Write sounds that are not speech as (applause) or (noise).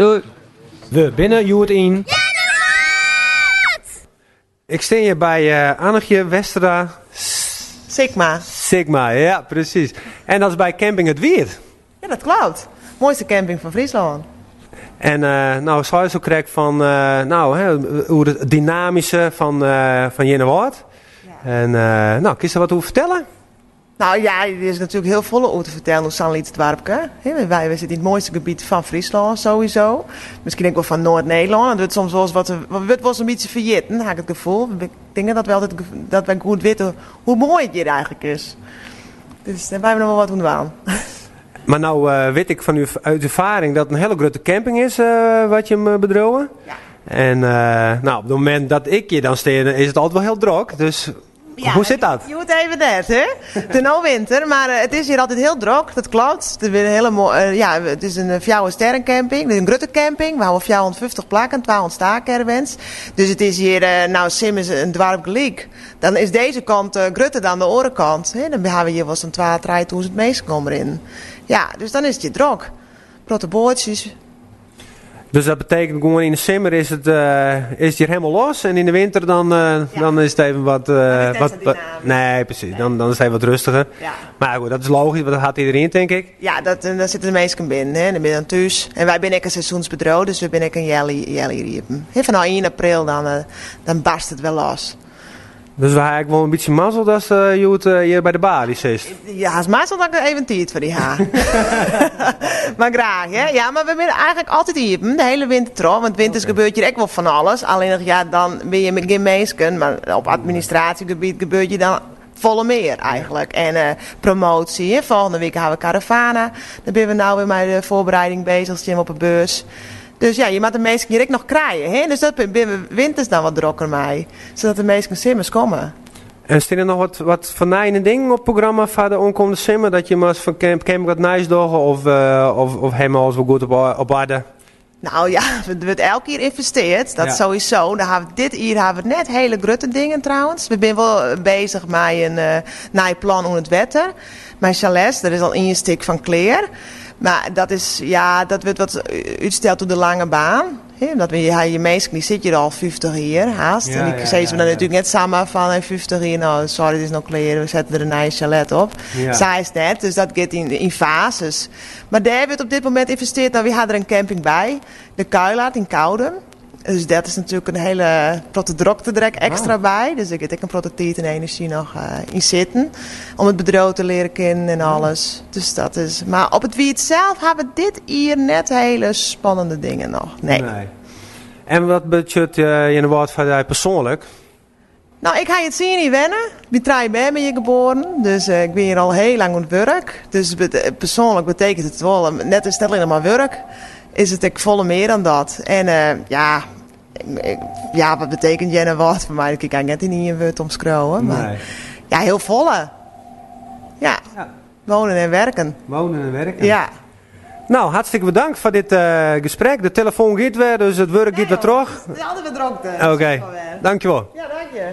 Doei. We binnen Joert in. Ik steen hier bij uh, Annetje Westera. Sigma. Sigma, ja, precies. En dat is bij Camping Het Wiert. Ja, dat klopt. Mooiste camping van Friesland. En uh, nou, zou je zo krijgen van, uh, nou, hè, hoe het dynamische van, uh, van Jenne Woord. Ja. En nou, kun je er wat over vertellen? Nou ja, er is natuurlijk heel veel over te vertellen hoe Sanlied het Dwarpke. Wij, wij zitten in het mooiste gebied van Friesland sowieso. Misschien denk ik wel van Noord-Nederland. Dat wordt soms wel eens wat, wat wordt wel eens een beetje verjitten, heb ik het gevoel. Ik denk dat we altijd dat wij goed weten hoe mooi het hier eigenlijk is. Dus daar hebben we nog wel wat aan. (laughs) Maar nou uh, weet ik van u uit ervaring dat het een hele grote camping is uh, wat je hem bedrouwen. Ja. En uh, nou, op het moment dat ik je dan steen, is het altijd wel heel druk. Dus ja, Hoe zit dat? Je moet even net, hè? Het is nou winter, maar uh, het is hier altijd heel druk. Dat klopt. Het is, een hele uh, ja, het is een Fjouwe sterrencamping. Het is een grote camping. We houden 450 plakken, 200 staakcaravans. Dus het is hier, nou, Sim is een dwarp gelijk. Dan is deze kant uh, grutter dan de orenkant. Hè? Dan hebben we hier wel zo'n 2, 3 toen het meest komen in. Ja, dus dan is het hier druk. Grote boordjes, dus dat betekent gewoon in de zomer is het, uh, is het hier helemaal los. En in de winter dan, uh, dan is het even wat... Uh, wat, wat nee, precies. Dan, dan is het even wat rustiger. Ja. Maar goed, dat is logisch, want dat gaat iedereen, denk ik. Ja, dat, daar zitten de meesten binnen. Hè. Dan ben je dan thuis. En wij zijn een seizoensbedrijf, dus we zijn een jelly, jelly riepen. Vanaf 1 april dan, dan barst het wel los. Dus we eigenlijk wel een beetje mazzel dat uh, je het uh, hier bij de balie zit. Ja, het is mazzel dat ik even tijd voor die haar. (laughs) maar graag, hè? Ja, maar we willen eigenlijk altijd hier, de hele winter trouw. Want winters okay. gebeurt hier echt wel van alles. Alleen ja, dan ben je met geen meesken, maar op administratiegebied gebeurt je dan volle meer eigenlijk. En uh, promotie. Hè? Volgende week hebben we Caravana. Dan ben we nou weer met de voorbereiding bezig, als op een beurs. Dus ja, je moet de meesten direct nog krijgen. Hè? Dus dat binnen winters dan wat drokker mij. Zodat de meesten simmers komen. En staan er nog wat, wat vernijende dingen op het programma voor de onkomende simmer? Dat je maar van camp, camp wat nice doen of, uh, of, of helemaal als we goed op, op orde? Nou ja, (laughs) we wordt elke keer investeerd. Dat ja. sowieso. Dan hebben we dit hier hebben we net hele grote dingen trouwens. We zijn wel bezig met een uh, plan om het wetter. Mijn chalet, er is al ingestik van kleer. Maar dat is, ja, dat wordt wat uitsteld op de lange baan. He, omdat we, ja, je meestal zit je al 50 hier haast. Ja, en ik ja, zei ze dan natuurlijk net samen van hey, 50 hier, nou sorry, het is nog kleren, we zetten er een nieuwe chalet op. Ja. Zij is net, dus dat gaat in, in fases. Maar daar wordt op dit moment investeerd, nou we hadden er een camping bij, de Kuilaat in Kouden. Dus dat is natuurlijk een hele protte er extra oh. bij. Dus ik heb een prototype en energie nog uh, in zitten. Om het bedrijf te leren kennen en alles. Dus dat is... Maar op het wiet zelf hebben we dit hier net hele spannende dingen nog. Nee. nee. En wat budget uh, je woord van jij persoonlijk? Nou, ik ga het zien niet wennen. Ik ben ben je geboren. Dus uh, ik ben hier al heel lang aan het werk. Dus persoonlijk betekent het wel, net als alleen maar werk is het ik volle meer dan dat. En uh, ja, ja, wat betekent Jenna wat? Voor mij ik kan net niet in woord omschrijven. Maar nee. ja, heel volle. Ja. ja. Wonen en werken. Wonen en werken. Ja. Nou, hartstikke bedankt voor dit uh, gesprek. De telefoon gaat weer, dus het werk gaat weer terug. Ja, hadden we dronken. Oké, okay. dankjewel. Ja, dank je.